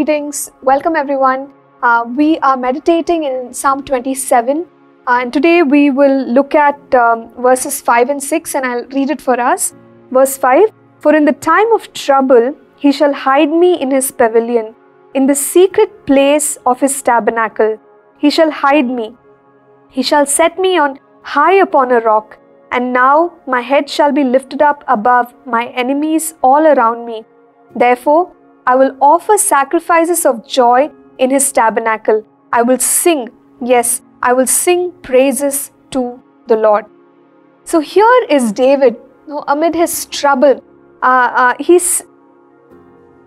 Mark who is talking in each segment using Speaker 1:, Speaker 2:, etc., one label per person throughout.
Speaker 1: Greetings. Welcome, everyone. Uh, we are meditating in Psalm 27, and today we will look at um, verses 5 and 6, and I'll read it for us. Verse 5 For in the time of trouble, he shall hide me in his pavilion, in the secret place of his tabernacle. He shall hide me. He shall set me on high upon a rock, and now my head shall be lifted up above my enemies all around me. Therefore, I will offer sacrifices of joy in his tabernacle. I will sing, yes, I will sing praises to the Lord. So here is David, you know, amid his trouble, uh, uh, he's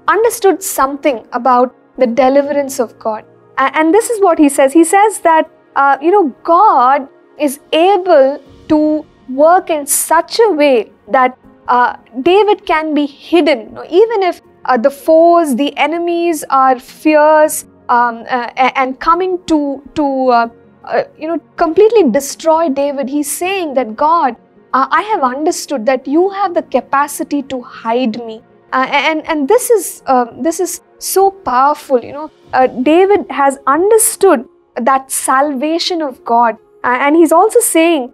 Speaker 1: understood something about the deliverance of God. And this is what he says. He says that, uh, you know, God is able to work in such a way that uh, David can be hidden. You know, even if uh, the foes, the enemies are fierce um, uh, and coming to, to uh, uh, you know, completely destroy David, he's saying that God, I have understood that you have the capacity to hide me. Uh, and and this is uh, this is so powerful you know. Uh, david has understood that salvation of god. And he's also saying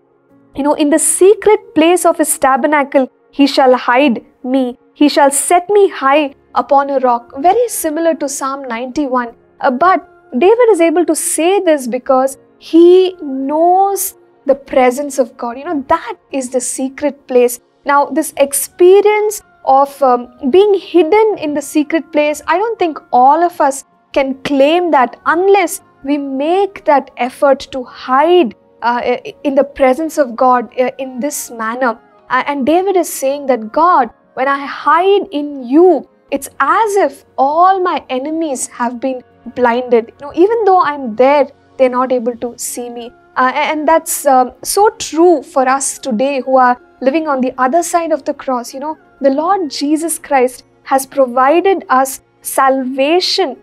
Speaker 1: you know in the secret place of his tabernacle he shall hide me. He shall set me high upon a rock very similar to psalm 91 Uh, but david is able to say this because he knows the presence of god. You know that is the secret place. Now this experience of um, being hidden in the secret place, I don't think all of us can claim that unless we make that effort to hide uh, in the presence of God uh, in this manner. And David is saying that God, when I hide in you, it's as if all my enemies have been blinded. You know, even though I'm there, they're not able to see me. Uh, and that's um, so true for us today who are living on the other side of the cross. You know, the Lord Jesus Christ has provided us salvation,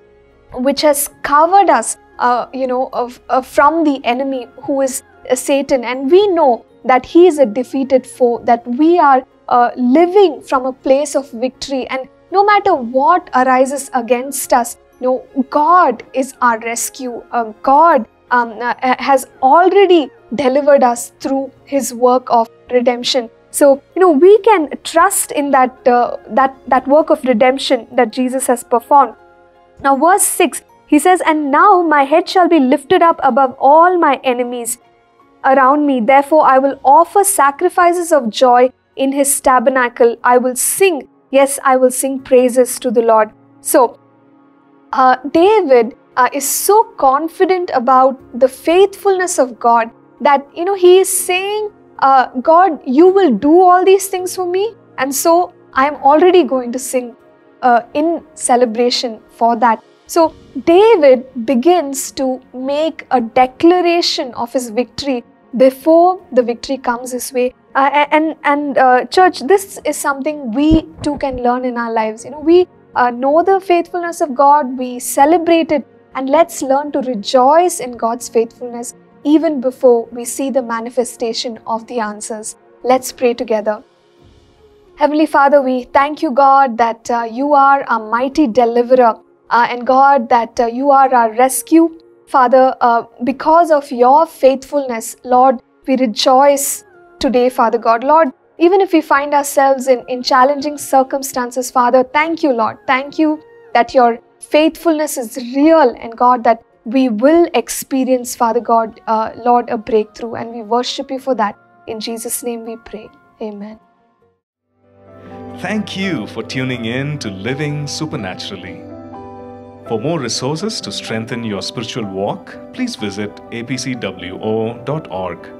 Speaker 1: which has covered us, uh, you know, of, uh, from the enemy who is uh, Satan. And we know that he is a defeated foe, that we are uh, living from a place of victory. And no matter what arises against us, no, God is our rescue. Uh, God um, uh, has already delivered us through His work of redemption. So you know we can trust in that uh, that that work of redemption that Jesus has performed. Now, verse six, he says, "And now my head shall be lifted up above all my enemies around me. Therefore, I will offer sacrifices of joy in His tabernacle. I will sing, yes, I will sing praises to the Lord." So uh, David uh, is so confident about the faithfulness of God that you know he is saying, uh, "God, you will do all these things for me," and so I am already going to sing uh, in celebration for that. So David begins to make a declaration of his victory before the victory comes his way. Uh, and and uh, church, this is something we too can learn in our lives. You know, we uh, know the faithfulness of God, we celebrate it, and let's learn to rejoice in God's faithfulness even before we see the manifestation of the answers. Let's pray together. Heavenly Father, we thank you, God, that uh, you are a mighty deliverer, uh, and God, that uh, you are our rescue. Father, uh, because of your faithfulness, Lord, we rejoice today, Father God. Lord, even if we find ourselves in, in challenging circumstances, Father, thank you, Lord. Thank you that your faithfulness is real, and God, that we will experience, Father God, uh, Lord, a breakthrough, and we worship you for that. In Jesus' name we pray. Amen.
Speaker 2: Thank you for tuning in to Living Supernaturally. For more resources to strengthen your spiritual walk, please visit apcwo.org.